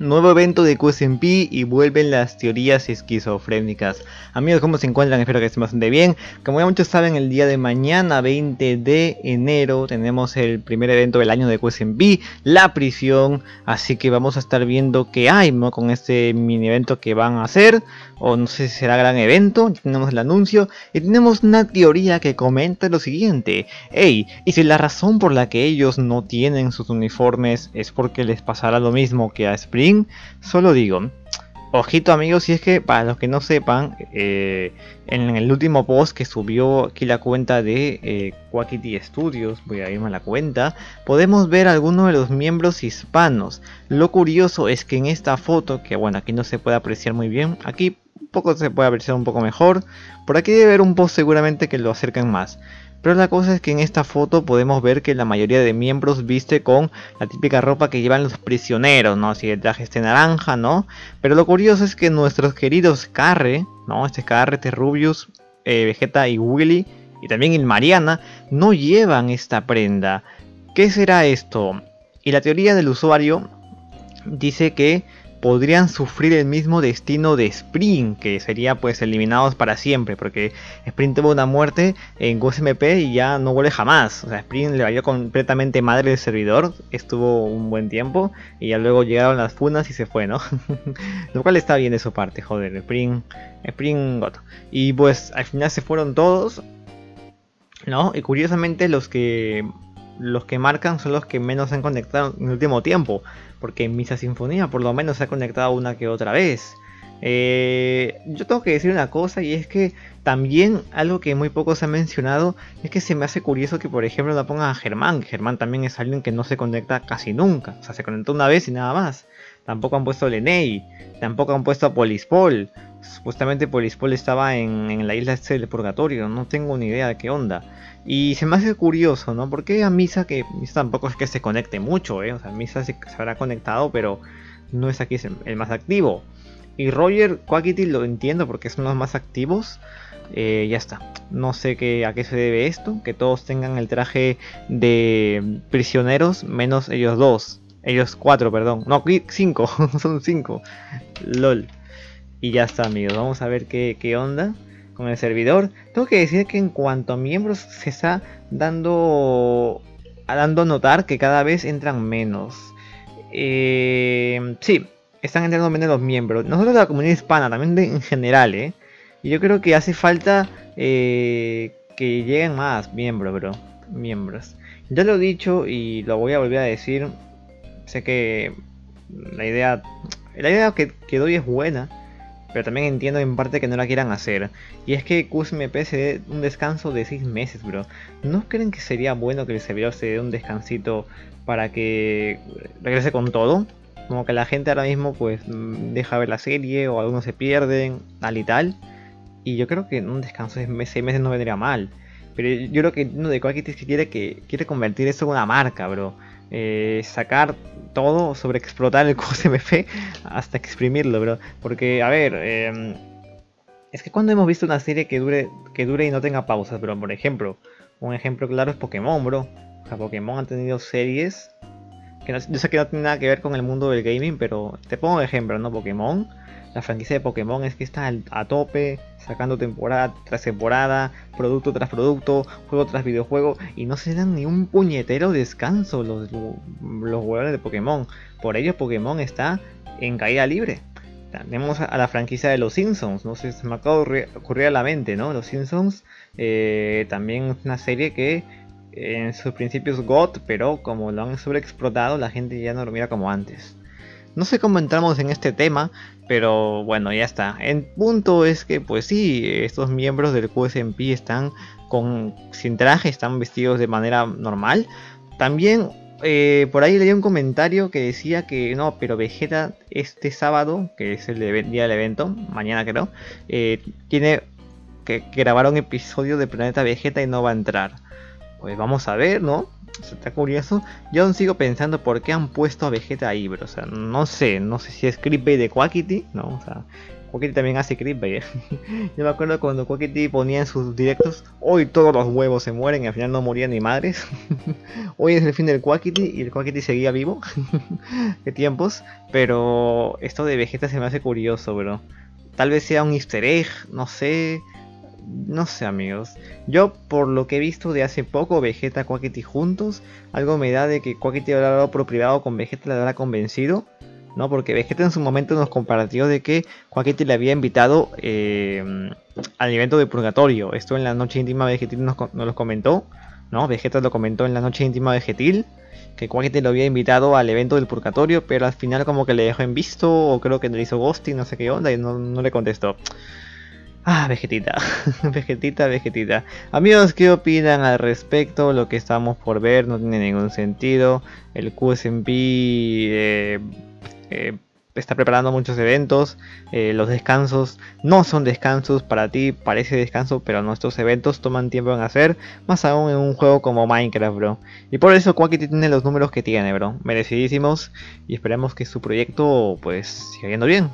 Nuevo evento de QSMP y vuelven las teorías esquizofrénicas. Amigos, ¿cómo se encuentran? Espero que estén bastante bien. Como ya muchos saben, el día de mañana, 20 de enero, tenemos el primer evento del año de QSMP, la prisión. Así que vamos a estar viendo qué hay ¿no? con este mini evento que van a hacer. O no sé si será gran evento. Tenemos el anuncio y tenemos una teoría que comenta lo siguiente. Hey, y si la razón por la que ellos no tienen sus uniformes es porque les pasará lo mismo que a Spring solo digo, ojito amigos, si es que para los que no sepan, eh, en el último post que subió aquí la cuenta de eh, Quackity Studios, voy a irme a la cuenta, podemos ver algunos de los miembros hispanos. Lo curioso es que en esta foto, que bueno, aquí no se puede apreciar muy bien, aquí un poco se puede apreciar un poco mejor, por aquí debe haber un post seguramente que lo acercan más. Pero la cosa es que en esta foto podemos ver que la mayoría de miembros viste con la típica ropa que llevan los prisioneros, ¿no? Si el traje este naranja, ¿no? Pero lo curioso es que nuestros queridos Carre, ¿no? Este Carre, este Rubius, eh, Vegeta y Willy, y también el Mariana, no llevan esta prenda. ¿Qué será esto? Y la teoría del usuario dice que podrían sufrir el mismo destino de Spring, que sería pues eliminados para siempre, porque Spring tuvo una muerte en GoSMP y ya no vuelve jamás. O sea, Spring le valió completamente madre del servidor, estuvo un buen tiempo y ya luego llegaron las funas y se fue, ¿no? Lo cual está bien de su parte, joder, Spring, Spring Goto. Y pues al final se fueron todos, ¿no? Y curiosamente los que los que marcan son los que menos se han conectado en el último tiempo. Porque en Misa Sinfonía por lo menos se ha conectado una que otra vez. Eh, yo tengo que decir una cosa y es que también algo que muy poco se ha mencionado es que se me hace curioso que por ejemplo no pongan a Germán. Germán también es alguien que no se conecta casi nunca. O sea, se conectó una vez y nada más. Tampoco han puesto Lenei. Tampoco han puesto a Polispol. Supuestamente Polispol estaba en, la isla este del purgatorio. No tengo ni idea de qué onda. Y se me hace curioso, ¿no? Porque a Misa, que tampoco es que se conecte mucho, ¿eh? O sea, Misa se, habrá conectado, pero no es aquí el más activo. Y Roger Quackity lo entiendo porque son los más activos. Eh, ya está. No sé qué, a qué se debe esto. Que todos tengan el traje de prisioneros, menos ellos dos. Ellos cuatro, perdón. No, cinco. son cinco. LOL. Y ya está, amigos. Vamos a ver qué, qué onda con el servidor. Tengo que decir que en cuanto a miembros se está dando a notar que cada vez entran menos. Eh, sí, están entrando menos los miembros. Nosotros de la comunidad hispana, también en general, ¿eh? Y yo creo que hace falta eh, que lleguen más miembros, bro. Miembros. Ya lo he dicho y lo voy a volver a decir. Sé que la idea, la idea que, doy es buena pero también entiendo en parte que no la quieran hacer. Y es que QSMP se dé un descanso de 6 meses, bro. ¿No creen que sería bueno que el servidor se dé un descansito para que regrese con todo? Como que la gente ahora mismo pues mm, deja ver la serie o algunos se pierden, tal y tal. Y yo creo que un descanso de 6 meses no vendría mal. Pero yo creo que uno de cualquier que quiere que quiere convertir esto en una marca, bro. Eh, sacar todo sobre explotar el QSMP hasta exprimirlo, bro. Porque, a ver, em, es que cuando hemos visto una serie que dure, que dure y no tenga pausas, bro. Por ejemplo, un ejemplo claro es Pokémon, bro. O sea, Pokémon ha tenido series que yo sé que no tiene nada que ver con el mundo del gaming, pero te pongo un ejemplo, ¿no? Pokémon la franquicia de Pokémon es que está a tope, sacando temporada tras temporada, producto tras producto, juego tras videojuego, y no se dan ni un puñetero descanso los, los jugadores de Pokémon. Por ello Pokémon está en caída libre. Tenemos a la franquicia de los Simpsons, no sé, se me acaba de ocurrir a la mente, ¿no? Los Simpsons eh, también una serie que en sus principios GOT, pero como lo han sobreexplotado, la gente ya no lo mira como antes. No sé cómo entramos en este tema, pero bueno, ya está. El punto es que, pues sí, estos miembros del QSMP están con, sin traje, están vestidos de manera normal. También eh, por ahí leí un comentario que decía que no, pero Vegeta este sábado, que es el día del evento, mañana creo, eh, tiene que grabar un episodio de Planeta Vegeta y no va a entrar. Pues vamos a ver, ¿no? Está curioso. Yo aún sigo pensando por qué han puesto a Vegeta ahí, bro. O sea, no sé, no sé si es Creepbait de Quackity, ¿no? O sea, Quackity también hace Creepbait. ¿eh? Yo me acuerdo cuando Quackity ponía en sus directos, hoy todos los huevos se mueren y al final no morían ni madres. hoy es el fin del Quackity y el Quackity seguía vivo. qué tiempos. Pero esto de Vegeta se me hace curioso, bro. Tal vez sea un easter egg, no sé no sé amigos, yo por lo que he visto de hace poco Vegeta Quackity juntos, algo me da de que Quackity habrá hablado por privado con Vegeta, le habrá convencido, ¿no? Porque Vegeta en su momento nos compartió de que Quackity le había invitado eh, al evento de Purgatorio, esto en la noche íntima Vegetil nos, nos lo comentó, ¿no? Vegeta lo comentó en la noche íntima Vegetil, que Quackity lo había invitado al evento del Purgatorio, pero al final como que le dejó en visto, o creo que le hizo ghosting, no sé qué onda, y no, no le contestó. Ah, vegetita, vegetita, vegetita. Amigos, ¿qué opinan al respecto? Lo que estamos por ver no tiene ningún sentido. El QSMP eh, eh, está preparando muchos eventos. Eh, los descansos no son descansos para ti, parece descanso, pero nuestros eventos toman tiempo en hacer. Más aún en un juego como Minecraft, bro. Y por eso Quackity tiene los números que tiene, bro. Merecidísimos. Y esperemos que su proyecto pues siga yendo bien.